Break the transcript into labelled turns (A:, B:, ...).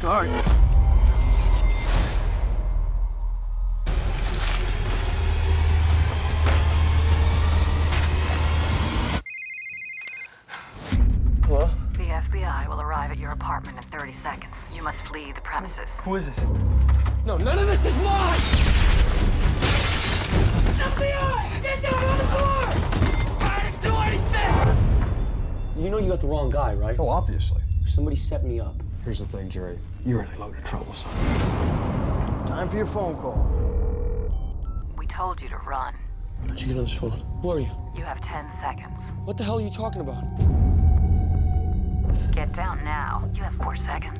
A: Sorry. Hello?
B: The FBI will arrive at your apartment in 30 seconds. You must flee the premises.
A: Who is this? No, none of this is mine! FBI! Get down on the floor! I didn't do anything! You know you got the wrong guy, right?
C: Oh, obviously.
A: Somebody set me up.
C: Here's the thing, Jerry. You're in a load of trouble, son. Time for your phone call.
B: We told you to run.
A: How'd you get on this phone? Who are you?
B: You have 10 seconds.
A: What the hell are you talking about?
B: Get down now. You have four seconds.